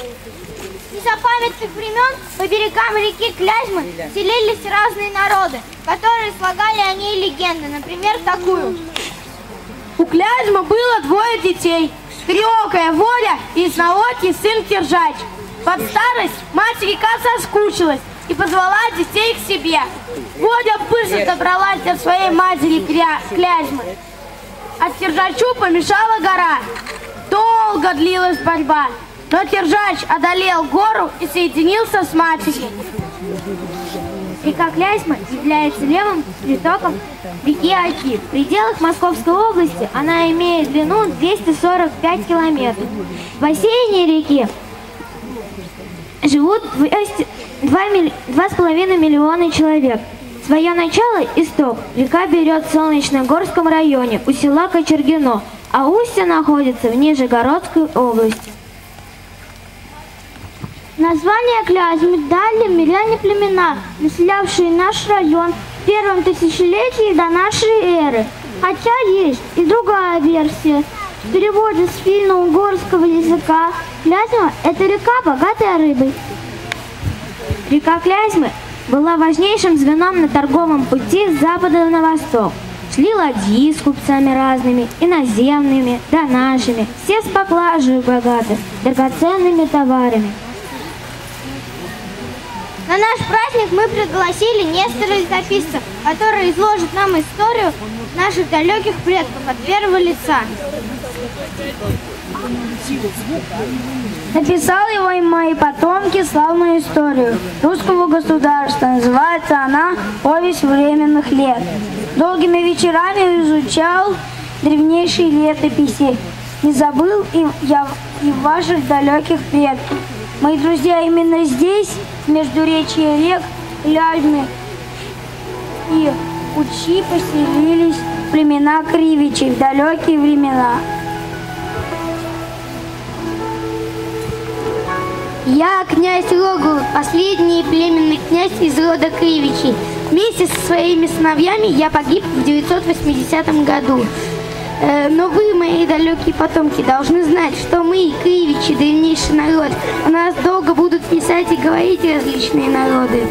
Из запамятных времен по берегам реки Клязьмы селились разные народы, которые слагали о ней легенды. Например, такую. У Клязьмы было двое детей. Триокая Водя и Снаотки сын Киржач. Под старость мать река соскучилась и позвала детей к себе. Водя быстро добралась до своей матери. Клязьмы. А Киржачу помешала гора. Долго длилась борьба, но Киржач одолел гору и соединился с матерью. Река Клязьма является левым притоком реки Оки. В пределах Московской области она имеет длину 245 километров. В бассейне реки живут 2,5 миллиона человек. Свое начало исток река берет в Солнечногорском районе у села Кочергино, а устье находится в Нижегородской области. Название Клязьмы дали миряне племена, населявшие наш район в первом тысячелетии до нашей эры. Хотя есть и другая версия. В переводе с финно-угорского языка Клязьма – это река, богатая рыбой. Река Клязьмы была важнейшим звеном на торговом пути с запада на восток. Шли ладьи с купцами разными, иноземными, да все с поклажей богаты, драгоценными товарами. На наш праздник мы пригласили Нестора летописца, который изложит нам историю наших далеких предков от первого лица. Написал его и мои потомки славную историю русского государства. Называется она «Повесть временных лет». Долгими вечерами изучал древнейшие летописи. Не забыл и я и ваших далеких предков. Мои друзья именно здесь, между речи рек, Ляльмы и Учи поселились племена Кривичей в далекие времена. Я князь Рогул, последний племенный князь из рода Кривичей. Вместе со своими сыновьями я погиб в 980 году. Э, но вы, мои далекие потомки, должны знать, что мы, Кривичи, древнейший народ, о нас долго будут писать и говорить различные народы.